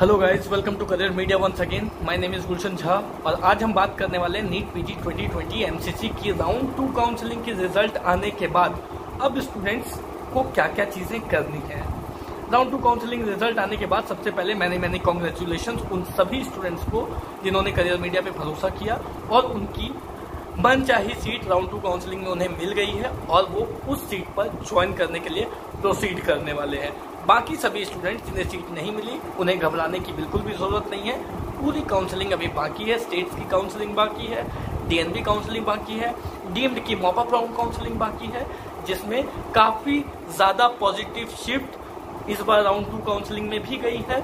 Hello guys welcome to career media once again my name is Gulshan Jha और आज हम बात करने वाले नीट पीजी 2020 एमसीसी की राउंड टू काउंसलिंग की रिज़ल्ट आने के बाद। अब स्टूडेंट्स को क्या क्या चीज़ें करनी है? राउंड टू काउंसलिंग रिज़ल्ट आने के बाद सबसे पहले मैंने मैंने कॉन्ग्रेचुलेशन उन सभी स्टूडेंट्स को जिन्होंने करियर मीडिया पे भरोसा किया और उनकी मन चाही सीट राउंड टू काउंसलिंग में उन्हें मिल गई है और वो उस सीट पर ज्वाइन करने के लिए प्रोसीड करने वाले हैं। बाकी सभी स्टूडेंट जिन्हें सीट नहीं मिली, उन्हें घबराने की बिल्कुल भी ज़रूरत नहीं है। पूरी काउंसलिंग अभी बाकी है स्टेट्स की काउंसलिंग बाकी है डीएनबी काउंसलिंग बाकी है डीएमडी की मॉपअप राउंड काउंसलिंग बाकी है, जिसमें काफ़ी ज़्यादा पॉजिटिव शिफ्ट इस बार राउंड टू काउंसलिंग में भी गई है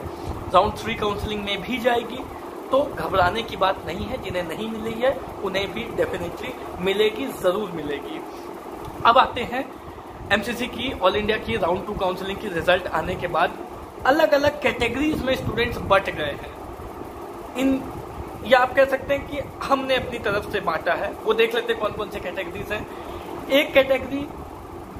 राउंड थ्री काउंसलिंग में भी जाएगी। तो घबराने की बात नहीं है, जिन्हें नहीं मिली है, उन्हें भी डेफिनेटली मिलेगी, ज़रूर मिलेगी। अब आते हैं एमसीसी की ऑल इंडिया की राउंड टू काउंसलिंग की रिज़ल्ट आने के बाद अलग अलग कैटेगरीज में स्टूडेंट्स बट गए हैं। इन, या आप कह सकते हैं कि हमने अपनी तरफ़ से बांटा है। वो देख लेते हैं कौन कौन से कैटेगरीज हैं। एक कैटेगरी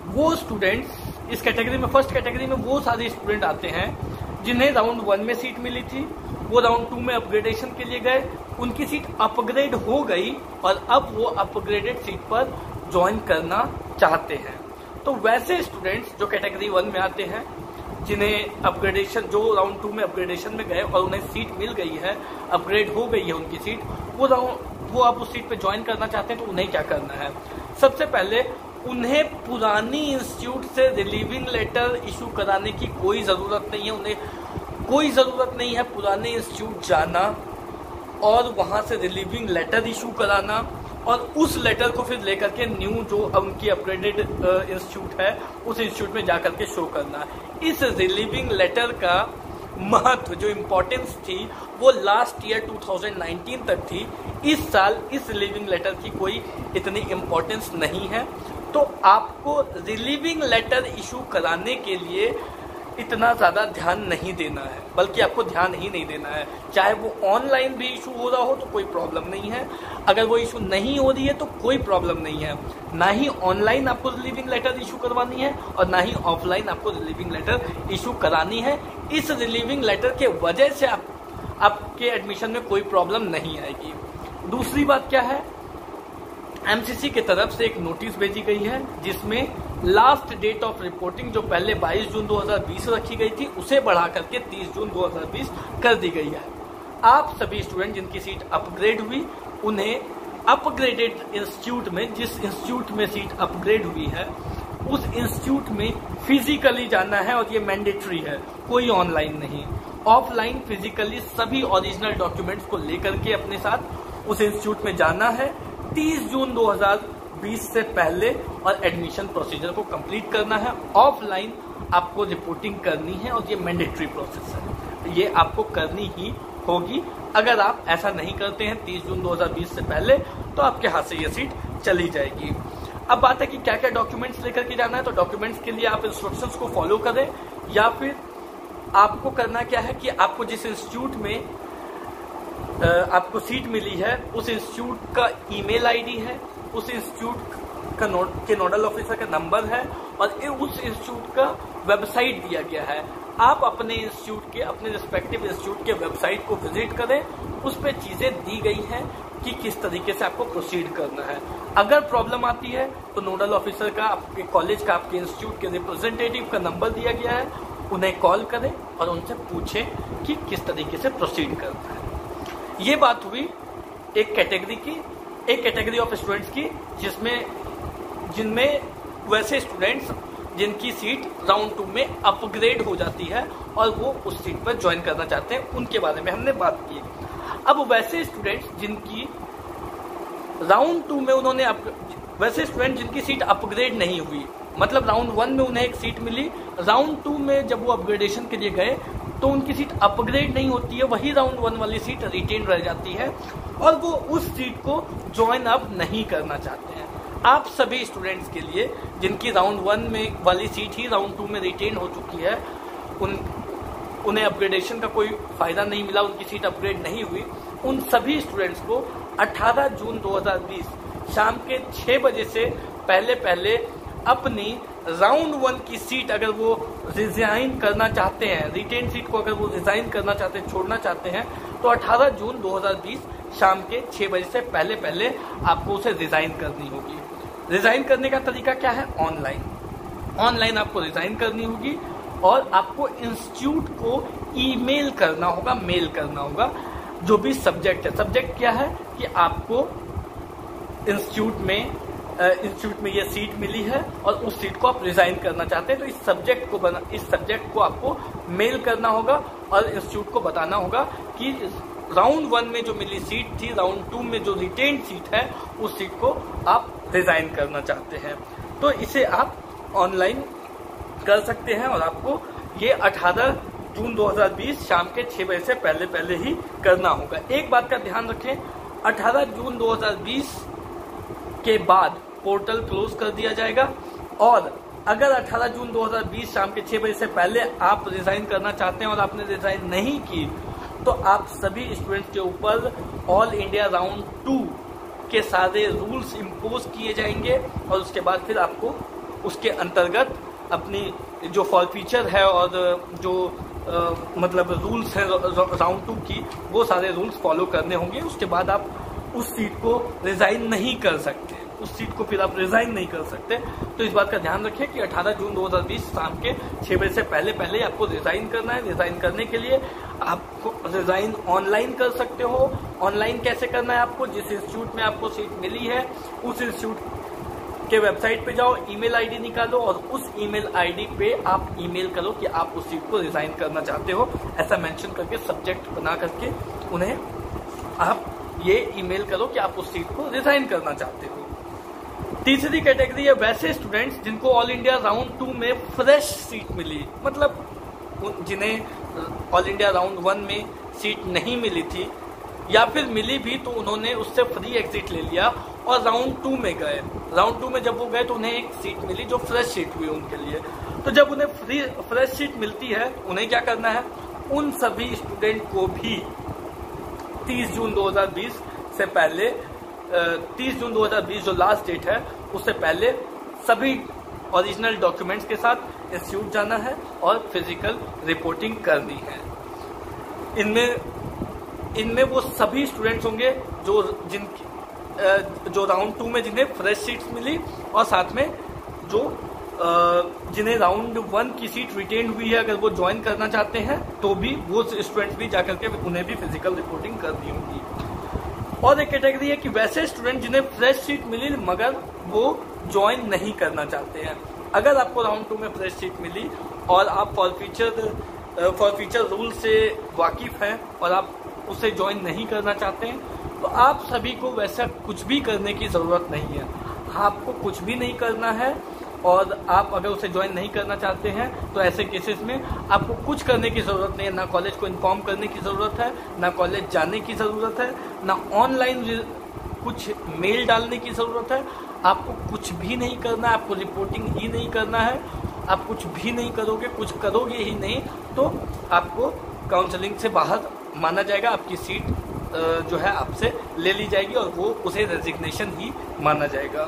वो स्टूडेंट्स इस कैटेगरी में फ़र्स्ट कैटेगरी में वो सारे स्टूडेंट आते हैं, जिन्हें राउंड वन में सीट मिली थी। वो राउंड टू में अपग्रेडेशन के लिए गए। उनकी सीट अपग्रेड हो गई और अब वो अपग्रेडेड सीट पर ज्वाइन करना चाहते हैं। तो वैसे स्टूडेंट्स जो कैटेगरी वन में आते हैं, जिन्हें अपग्रेडेशन जो राउंड टू में अपग्रेडेशन में गए और उन्हें सीट मिल गई है अपग्रेड हो गई है उनकी सीट वो राउंड वो आप उस सीट पे ज्वाइन करना चाहते हैं तो उन्हें क्या करना है? सबसे पहले उन्हें पुरानी इंस्टीट्यूट से रिलीविंग लेटर इशू कराने की कोई ज़रूरत नहीं है, उन्हें कोई ज़रूरत नहीं है पुराने इंस्टीट्यूट जाना और वहाँ से रिलीविंग लेटर इशू कराना। और उस लेटर को फिर लेकर के न्यू जो उनकी अपग्रेडेड इंस्टीट्यूट है, उस इंस्टीट्यूट में जाकर के शो करना। इस रिलीविंग लेटर का महत्व, जो इम्पोर्टेंस थी, वो लास्ट ईयर 2019 तक थी। इस साल इस रिलीविंग लेटर की कोई इतनी इम्पोर्टेंस नहीं है। तो आपको रिलीविंग लेटर इशू कराने के लिए इतना ज़्यादा ध्यान नहीं देना है, बल्कि आपको ध्यान ही नहीं देना है। चाहे वो ऑनलाइन भी इशू हो रहा हो तो कोई प्रॉब्लम नहीं है। अगर वो इशू नहीं हो रही है तो कोई प्रॉब्लम नहीं है। ना ही ऑनलाइन आपको रिलीविंग लेटर इशू करवानी है और ना ही ऑफलाइन आपको रिलीविंग लेटर इशू करानी है। इस रिलीविंग लेटर के वजह से आप, आपके एडमिशन में कोई प्रॉब्लम नहीं आएगी। दूसरी बात क्या है? एमसीसी की तरफ़ से एक नोटिस भेजी गई है, जिसमें लास्ट डेट ऑफ़ रिपोर्टिंग जो पहले 22 जून 2020 रखी गई थी, उसे बढ़ा करके 30 जून 2020 कर दी गई है। आप सभी स्टूडेंट जिनकी सीट अपग्रेड हुई, उन्हें अपग्रेडेड इंस्टीट्यूट में, जिस इंस्टीट्यूट में सीट अपग्रेड हुई है, उस इंस्टीट्यूट में फिजिकली जाना है और ये मैंडेटरी है, कोई ऑनलाइन नहीं। ऑफलाइन फिजिकली सभी ओरिजिनल डॉक्यूमेंट्स को लेकर के अपने साथ उस इंस्टीट्यूट में जाना है। 30 जून 2020 से पहले और एडमिशन प्रोसीजर को कंप्लीट करना है। ऑफलाइन आपको रिपोर्टिंग करनी है और ये मैंडेटरी प्रोसेस है। ये आपको करनी ही होगी। अगर आप ऐसा नहीं करते हैं 30 जून 2020 से पहले तो आपके हाथ से ये सीट चली जाएगी। अब बात है कि क्या क्या डॉक्यूमेंट्स लेकर के जाना है तो डॉक्यूमेंट्स के लिए आप इंस्ट्रक्शंस को फॉलो करें या फिर आपको करना क्या है कि आपको जिस इंस्टीट्यूट में आपको सीट मिली है, उस इंस्टीट्यूट का ईमेल आईडी है उस इंस्टीट्यूट का नोड, के नोडल ऑफिसर का नंबर है और उस इंस्टीट्यूट का वेबसाइट दिया गया है। आप अपने इंस्टीट्यूट के, अपने रिस्पेक्टिव इंस्टीट्यूट के वेबसाइट को विज़िट करें। उस पर चीज़ें दी गई हैं कि किस तरीके से आपको प्रोसीड करना है। अगर प्रॉब्लम आती है तो नोडल ऑफिसर का, आपके कॉलेज का, आपके इंस्टीट्यूट के रिप्रेजेंटेटिव का नंबर दिया गया है। उन्हें कॉल करें और उनसे पूछें कि किस तरीके से प्रोसीड करना है। ये बात हुई एक कैटेगरी की एक कैटेगरी ऑफ़ स्टूडेंट्स की जिसमें जिनमें वैसे स्टूडेंट्स जिनकी सीट राउंड टू में अपग्रेड हो जाती है और वो उस सीट पर ज्वाइन करना चाहते हैं उनके बारे में हमने बात की। अब वैसे स्टूडेंट्स जिनकी राउंड टू में उन्होंने अप, वैसे स्टूडेंट जिनकी सीट अपग्रेड नहीं हुई मतलब राउंड वन में उन्हें एक सीट मिली राउंड टू में जब वो अपग्रेडेशन के लिए गए तो उनकी सीट अपग्रेड नहीं होती है, वही राउंड वन वाली सीट रिटेन रह जाती है और वो उस सीट को ज्वाइन अप नहीं करना चाहते हैं। आप सभी स्टूडेंट्स के लिए, जिनकी राउंड वन में वाली सीट ही राउंड टू में रिटेन हो चुकी है, उन, उन्हें अपग्रेडेशन का कोई फ़ायदा नहीं मिला, उनकी सीट अपग्रेड नहीं हुई। उन सभी स्टूडेंट्स को 18 जून 2020 शाम के 6 बजे से पहले पहले अपनी राउंड वन की सीट अगर वो रिजाइन करना चाहते हैं रिटेन सीट को अगर वो रिजाइन करना चाहते हैं, छोड़ना चाहते हैं तो 18 जून 2020 शाम के 6 बजे से पहले पहले आपको उसे रिजाइन करनी होगी। रिजाइन करने का तरीका क्या है? ऑनलाइन ऑनलाइन आपको रिजाइन करनी होगी और आपको इंस्टीट्यूट को ईमेल करना होगा मेल करना होगा, जो भी सब्जेक्ट है। सब्जेक्ट क्या है? कि आपको इंस्टीट्यूट में इंस्टीट्यूट में ये सीट मिली है और उस सीट को आप रिजाइन करना चाहते हैं तो इस सब्जेक्ट को बना, इस सब्जेक्ट को आपको मेल करना होगा और इंस्टीट्यूट को बताना होगा कि राउंड वन में जो मिली सीट थी राउंड टू में जो रिटेन सीट है, उस सीट को आप रिजाइन करना चाहते हैं। तो इसे आप ऑनलाइन कर सकते हैं और आपको ये 18 जून 2020 शाम के 6 बजे से पहले पहले ही करना होगा। एक बात का ध्यान रखें 18 जून 2020 के बाद पोर्टल क्लोज कर दिया जाएगा। और अगर 18 जून 2020 शाम के 6 बजे से पहले आप रिजाइन करना चाहते हैं और आपने रिजाइन नहीं की तो आप सभी स्टूडेंट्स के ऊपर ऑल इंडिया राउंड टू के सारे रूल्स इम्पोज किए जाएँगे और उसके बाद फिर आपको उसके अंतर्गत अपनी जो फॉल फीचर है और जो आ, मतलब रूल्स है राउंड टू की वो सारे रूल्स फॉलो करने होंगे। उसके बाद आप उस सीट को रिजाइन नहीं कर सकते। उस सीट को फिर आप रिजाइन नहीं कर सकते। तो इस बात का ध्यान रखें कि 18 जून 2020 शाम के 6 बजे से पहले पहले आपको रिजाइन करना है। रिजाइन करने के लिए आपको रिजाइन ऑनलाइन कर सकते हो। ऑनलाइन कैसे करना है आपको? जिस इंस्टीट्यूट में आपको सीट मिली है, उस इंस्टीट्यूट के वेबसाइट पे जाओ ईमेल आईडी निकालो और उस ईमेल आईडी पे आप ईमेल करो कि आप उस सीट को रिजाइन करना चाहते हो। ऐसा मेंशन करके सब्जेक्ट बना करके उन्हें आप ये ईमेल करो कि आप उस सीट को रिजाइन करना चाहते हो। तीसरी कैटेगरी है वैसे स्टूडेंट्स जिनको ऑल इंडिया राउंड टू में फ्रेश सीट मिली। मतलब जिन्हें ऑल इंडिया राउंड वन में सीट नहीं मिली थी, या फिर मिली भी तो उन्होंने उससे फ्री एग्जिट ले लिया और राउंड टू में गए। राउंड टू में जब वो गए तो उन्हें एक सीट मिली जो फ्रेश सीट हुई उनके लिए। तो जब उन्हें फ्री फ्रेश सीट मिलती है, उन्हें क्या करना है? उन सभी स्टूडेंट को भी 30 जून 2020 से पहले 30 जून 2020 जो लास्ट डेट है, उससे पहले सभी ओरिजिनल डॉक्यूमेंट्स के साथ इंस्टीट्यूट जाना है और फ़िज़िकल रिपोर्टिंग करनी है। इनमें इनमें वो सभी स्टूडेंट्स होंगे जो जिन जो राउंड टू में जिन्हें फ्रेश सीट्स मिली और साथ में जो जिन्हें राउंड वन की सीट रिटेन हुई है, अगर वो ज्वाइन करना चाहते हैं तो भी वो स्टूडेंट्स भी जाकर के उन्हें भी फ़िज़िकल रिपोर्टिंग करनी होगी। और एक कैटेगरी है कि वैसे स्टूडेंट जिन्हें फ्रेश सीट मिली, मगर वो ज्वाइन नहीं करना चाहते हैं। अगर आपको राउंड टू में फ्रेश सीट मिली और आप for future for future rule से वाकिफ हैं और आप उसे ज्वाइन नहीं करना चाहते हैं तो आप सभी को वैसा कुछ भी करने की ज़रूरत नहीं है। आपको कुछ भी नहीं करना है और आप अगर उसे ज्वाइन नहीं करना चाहते हैं तो ऐसे केसेस में आपको कुछ करने की ज़रूरत नहीं है। ना कॉलेज को इन्फॉर्म करने की ज़रूरत है, ना कॉलेज जाने की ज़रूरत है, ना ऑनलाइन कुछ मेल डालने की ज़रूरत है। आपको कुछ भी नहीं करना है, आपको रिपोर्टिंग ही नहीं करना है। आप कुछ भी नहीं करोगे, कुछ करोगे ही नहीं तो आपको काउंसलिंग से बाहर माना जाएगा। आपकी सीट जो है आपसे ले ली जाएगी और वो उसे रेजिग्नेशन ही माना जाएगा।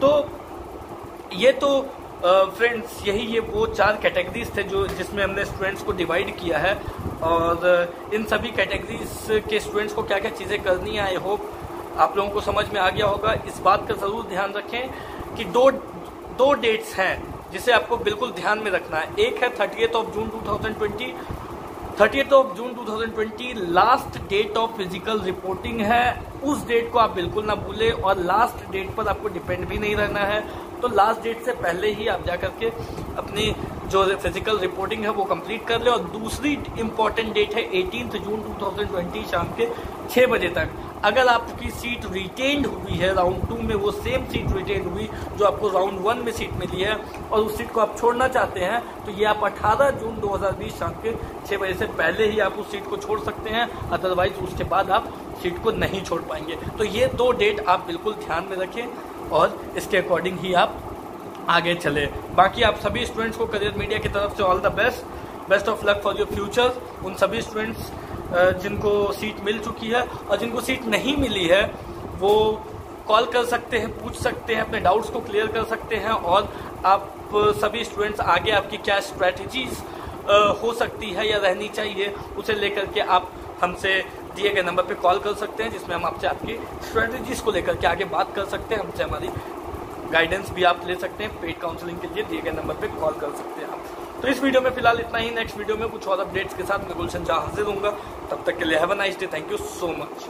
तो ये तो फ्रेंड्स यही ये वो चार कैटेगरीज थे जो, जिसमें हमने स्टूडेंट्स को डिवाइड किया है। और इन सभी कैटेगरीज के स्टूडेंट्स को क्या क्या चीज़ें करनी है आई होप आप लोगों को समझ में आ गया होगा। इस बात का ज़रूर ध्यान रखें कि दो दो डेट्स हैं जिसे आपको बिल्कुल ध्यान में रखना है। एक है thirty of June 2020 thirty of June 2020 last date of physical reporting है। उस डेट को आप बिल्कुल ना भूलें और लास्ट डेट पर आपको डिपेंड भी नहीं रहना है। तो लास्ट डेट से पहले ही आप जा करके अपनी जो फ़िज़िकल रिपोर्टिंग है वो कंप्लीट कर ले और दूसरी इंपॉर्टेंट डेट है एटीन जून 2020 शाम के 6 बजे तक। अगर आपकी सीट रिटेन्ड हुई है राउंड टू में, वो सेम सीट रिटेन हुई जो आपको राउंड वन में सीट मिली है और उस सीट को आप छोड़ना चाहते हैं तो ये आप 18 जून 2020 शाम के 6 बजे से पहले ही आप उस सीट को छोड़ सकते हैं अदरवाइज़ उसके बाद आप सीट को नहीं छोड़ पाएँगे। तो ये दो डेट आप बिल्कुल ध्यान में रखें। और इसके अकॉर्डिंग ही आप आगे चले। बाकी आप सभी स्टूडेंट्स को करियर मीडिया की तरफ़ से all the best best of luck for your future उन सभी स्टूडेंट्स जिनको सीट मिल चुकी है और जिनको सीट नहीं मिली है, वो कॉल कर सकते हैं, पूछ सकते हैं, अपने डाउट्स को क्लियर कर सकते हैं और आप सभी स्टूडेंट्स आगे आपकी क्या स्ट्रेटजीज हो सकती है या रहनी चाहिए, उसे लेकर के आप हमसे दिए गए नंबर पे कॉल कर सकते हैं, जिसमें हम आपसे आपकी स्ट्रेटजीज को लेकर के आगे बात कर सकते हैं, हमसे हमारी गाइडेंस भी आप ले सकते हैं पेड काउंसलिंग के लिए दिए गए नंबर पे कॉल कर सकते हैं आप। तो इस वीडियो में फ़िलहाल इतना ही नेक्स्ट वीडियो में कुछ और अपडेट्स के साथ मैं गुलशन जहाँ हाजिर हूँ तब तक के लिए have a nice day thank you so much